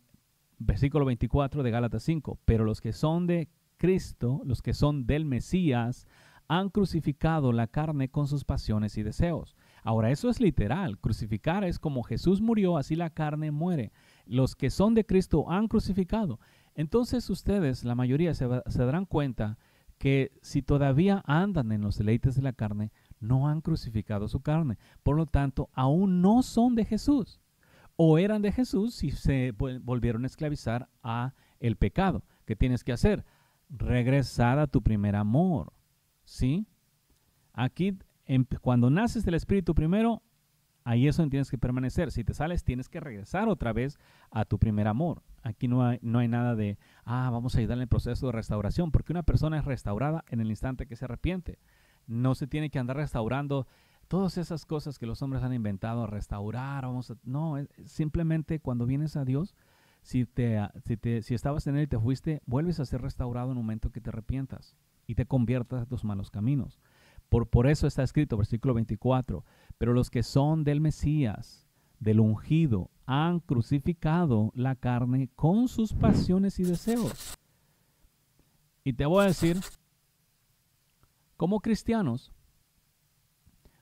versículo 24 de Gálatas 5, pero los que son de Cristo, los que son del Mesías, han crucificado la carne con sus pasiones y deseos. Ahora, eso es literal. Crucificar es como Jesús murió, así la carne muere. Los que son de Cristo han crucificado. Entonces ustedes, la mayoría, se, darán cuenta que si todavía andan en los deleites de la carne, no han crucificado su carne. Por lo tanto, aún no son de Jesús. O eran de Jesús si se volvieron a esclavizar a el pecado que tienes que hacer? Regresar a tu primer amor. ¿Sí? Aquí, cuando naces del Espíritu primero, ahí es donde tienes que permanecer. Si te sales, tienes que regresar otra vez a tu primer amor. Aquí no hay, no hay nada de, ah, vamos a ayudar en el proceso de restauración, porque una persona es restaurada en el instante que se arrepiente. No se tiene que andar restaurando todas esas cosas que los hombres han inventado, restaurar, vamos no, simplemente cuando vienes a Dios, si, te, si, te, si estabas en Él y te fuiste, vuelves a ser restaurado en un momento que te arrepientas y te conviertas a tus malos caminos. Por, por eso está escrito, versículo 24, pero los que son del Mesías, del ungido, han crucificado la carne con sus pasiones y deseos. Y te voy a decir, como cristianos,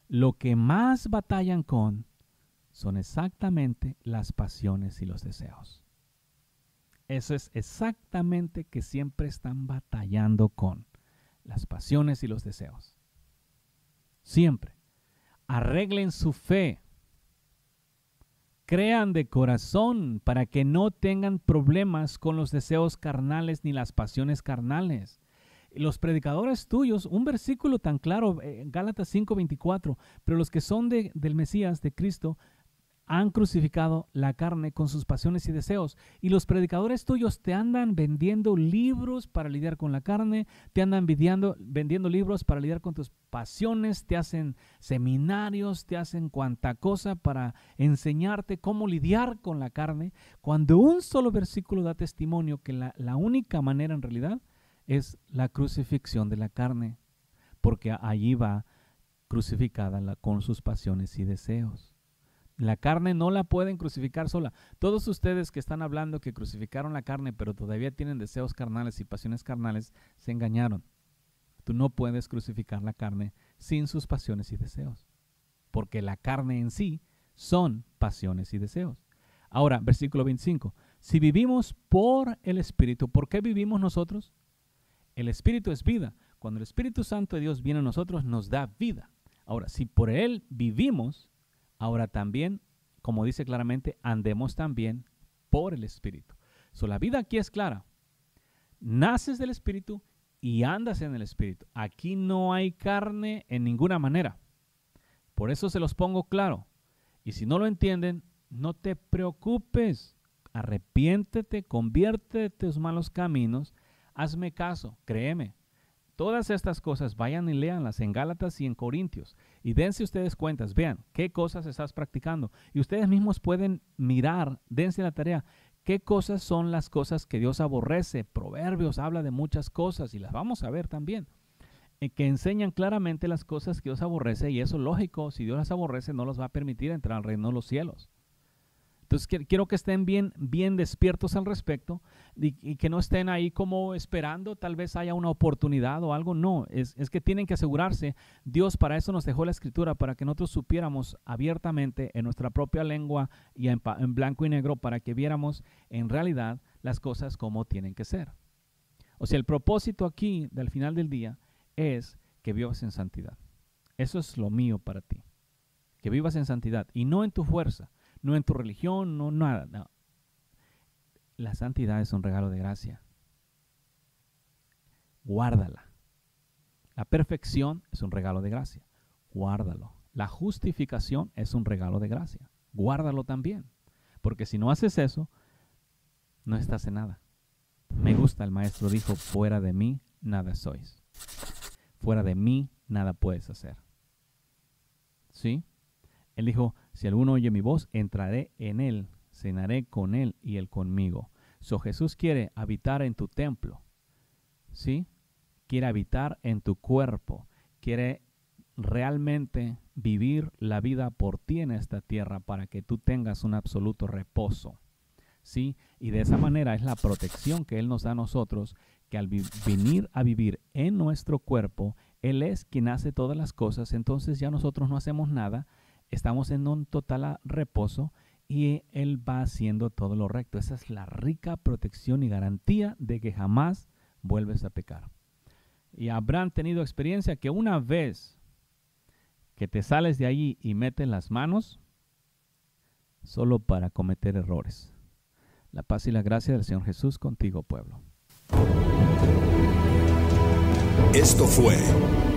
lo que más batallan con son exactamente las pasiones y los deseos. Eso es exactamente que siempre están batallando con las pasiones y los deseos. Siempre. Arreglen su fe. Crean de corazón para que no tengan problemas con los deseos carnales ni las pasiones carnales los predicadores tuyos, un versículo tan claro, eh, Gálatas 5:24, pero los que son de, del Mesías, de Cristo, han crucificado la carne con sus pasiones y deseos. Y los predicadores tuyos te andan vendiendo libros para lidiar con la carne, te andan vendiendo, libros para lidiar con tus pasiones, te hacen seminarios, te hacen cuanta cosa para enseñarte cómo lidiar con la carne, cuando un solo versículo da testimonio que la, la única manera en realidad es la crucifixión de la carne, porque allí va crucificada con sus pasiones y deseos. La carne no la pueden crucificar sola. Todos ustedes que están hablando que crucificaron la carne, pero todavía tienen deseos carnales y pasiones carnales, se engañaron. Tú no puedes crucificar la carne sin sus pasiones y deseos, porque la carne en sí son pasiones y deseos. Ahora, versículo 25. Si vivimos por el Espíritu, ¿por qué vivimos nosotros? El Espíritu es vida. Cuando el Espíritu Santo de Dios viene a nosotros, nos da vida. Ahora, si por Él vivimos, ahora también, como dice claramente, andemos también por el Espíritu. So, la vida aquí es clara. Naces del Espíritu y andas en el Espíritu. Aquí no hay carne en ninguna manera. Por eso se los pongo claro. Y si no lo entienden, no te preocupes. Arrepiéntete, conviértete de tus malos caminos Hazme caso, créeme. Todas estas cosas vayan y leanlas en Gálatas y en Corintios y dense ustedes cuentas, vean qué cosas estás practicando y ustedes mismos pueden mirar, dense la tarea, qué cosas son las cosas que Dios aborrece. Proverbios habla de muchas cosas y las vamos a ver también, eh, que enseñan claramente las cosas que Dios aborrece y eso lógico, si Dios las aborrece no los va a permitir entrar al reino de los cielos. Entonces quiero que estén bien, bien despiertos al respecto y, que no estén ahí como esperando, tal vez haya una oportunidad o algo. No, es, que tienen que asegurarse. Dios para eso nos dejó la escritura, para que nosotros supiéramos abiertamente en nuestra propia lengua y en, en blanco y negro, para que viéramos en realidad las cosas como tienen que ser. O sea, el propósito aquí del final del día es que vivas en santidad. Eso es lo mío para ti. Que vivas en santidad y no en tu fuerza no en tu religión, no nada. No. La santidad es un regalo de gracia. Guárdala. La perfección es un regalo de gracia. Guárdalo. La justificación es un regalo de gracia. Guárdalo también. Porque si no haces eso, no estás en nada. Me gusta, el maestro dijo, fuera de mí nada sois. Fuera de mí nada puedes hacer. ¿Sí? Él dijo, si alguno oye mi voz, entraré en él, cenaré con él y él conmigo. So Jesús quiere habitar en tu templo, ¿sí? Quiere habitar en tu cuerpo, quiere realmente vivir la vida por ti en esta tierra para que tú tengas un absoluto reposo. ¿Sí? Y de esa manera es la protección que Él nos da a nosotros, que al venir a vivir en nuestro cuerpo, Él es quien hace todas las cosas, entonces ya nosotros no hacemos nada, estamos en un total reposo y Él va haciendo todo lo recto. Esa es la rica protección y garantía de que jamás vuelves a pecar. Y habrán tenido experiencia que una vez que te sales de allí y metes las manos, solo para cometer errores. La paz y la gracia del Señor Jesús contigo, pueblo. Esto fue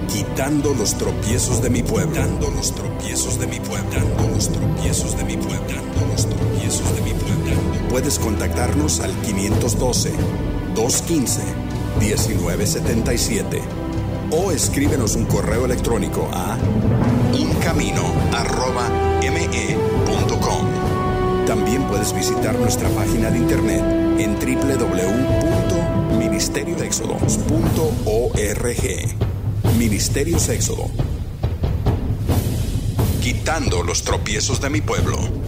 Quitando los tropiezos de mi pueblo. Quitando los tropiezos de mi pueblo. Quitando los tropiezos de mi pueblo. Quitando los tropiezos de mi pueblo. Puedes contactarnos al 512-215-1977 o escríbenos un correo electrónico a uncamino.me.com. También puedes visitar nuestra página de internet en www.ministeriosexodos.org. Ministerios Éxodo. Quitando los tropiezos de mi pueblo.